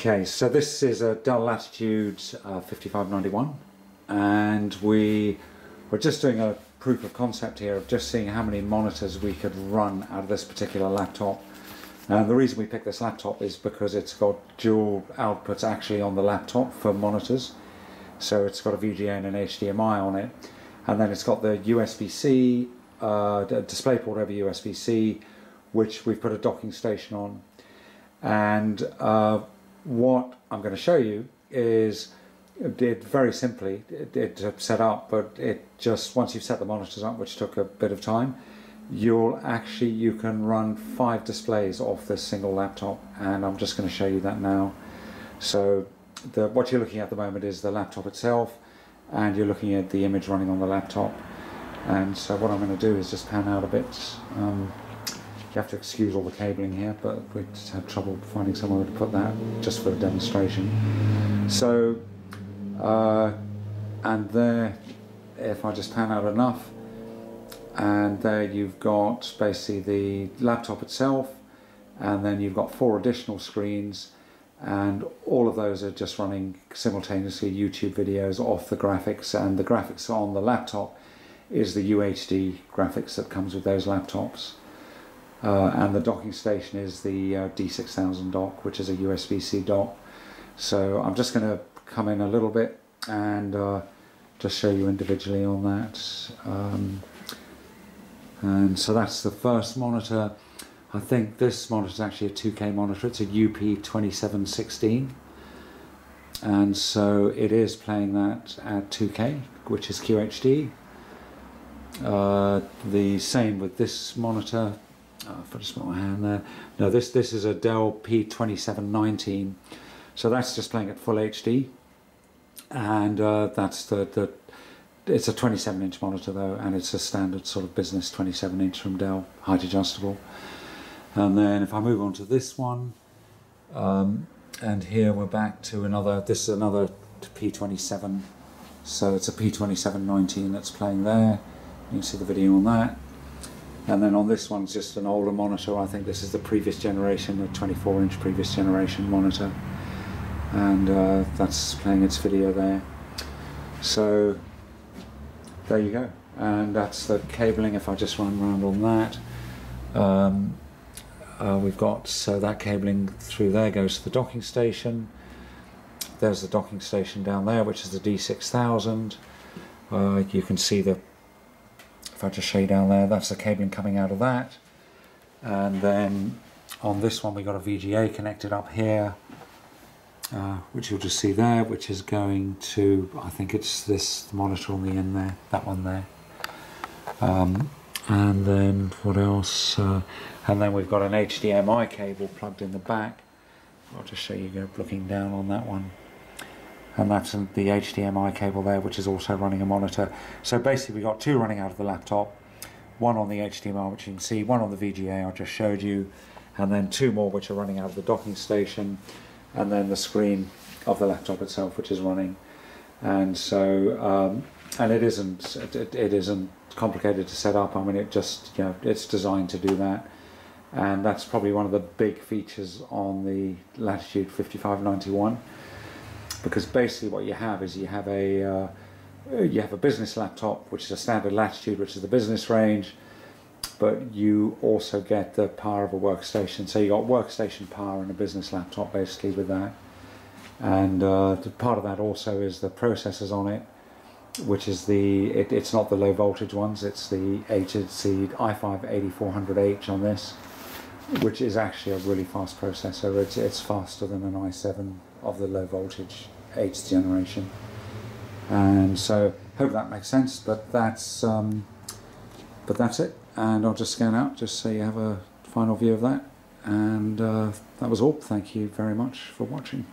Okay, so this is a Dell Latitude uh, 5591 and we were just doing a proof of concept here of just seeing how many monitors we could run out of this particular laptop. And the reason we picked this laptop is because it's got dual outputs actually on the laptop for monitors. So it's got a VGA and an HDMI on it. And then it's got the USB-C, uh, DisplayPort over USB-C, which we've put a docking station on. And uh, what I'm going to show you is it very simply it, it set up but it just once you've set the monitors up which took a bit of time you'll actually you can run five displays off this single laptop and I'm just going to show you that now. So the what you're looking at the moment is the laptop itself and you're looking at the image running on the laptop. And so what I'm going to do is just pan out a bit um, you have to excuse all the cabling here, but we just had trouble finding somewhere to put that just for a demonstration. So, uh, and there, if I just pan out enough, and there you've got basically the laptop itself, and then you've got four additional screens, and all of those are just running simultaneously YouTube videos off the graphics, and the graphics on the laptop is the UHD graphics that comes with those laptops. Uh, and the docking station is the uh, D6000 dock, which is a USB-C dock. So I'm just going to come in a little bit and uh, just show you individually on that. Um, and so that's the first monitor. I think this monitor is actually a 2K monitor. It's a UP2716. And so it is playing that at 2K, which is QHD. Uh, the same with this monitor, Oh, if I just put my hand there. No, this this is a Dell P2719. So that's just playing at full HD. And uh, that's the, the it's a 27 inch monitor though and it's a standard sort of business 27 inch from Dell height adjustable and then if I move on to this one um, and here we're back to another this is another P27 so it's a P2719 that's playing there you can see the video on that and then on this one's just an older monitor. I think this is the previous generation the 24 inch previous generation monitor. And uh, that's playing its video there. So there you go. And that's the cabling if I just run around on that. Um, uh, we've got so that cabling through there goes to the docking station. There's the docking station down there which is the D6000 uh, you can see the if I just show you down there, that's the cabling coming out of that. And then on this one we got a VGA connected up here, uh, which you'll just see there, which is going to, I think it's this monitor on the end there, that one there. Um, and then what else? Uh, and then we've got an HDMI cable plugged in the back. I'll just show you looking down on that one and that's the HDMI cable there which is also running a monitor. So basically we've got two running out of the laptop one on the HDMI which you can see one on the VGA I just showed you and then two more which are running out of the docking station and then the screen of the laptop itself which is running. And so um, and it isn't it, it isn't complicated to set up. I mean it just you know it's designed to do that. And that's probably one of the big features on the Latitude 5591 because basically what you have is you have a uh, you have a business laptop which is a standard latitude which is the business range but you also get the power of a workstation. So you got workstation power and a business laptop basically with that. And uh, part of that also is the processors on it which is the it, it's not the low voltage ones. It's the H it's the i5 8400H on this which is actually a really fast processor it's, it's faster than an i7 of the low voltage 8th generation. And so hope that makes sense, but that's um, but that's it. And I'll just scan out just so you have a final view of that. And uh, that was all. Thank you very much for watching.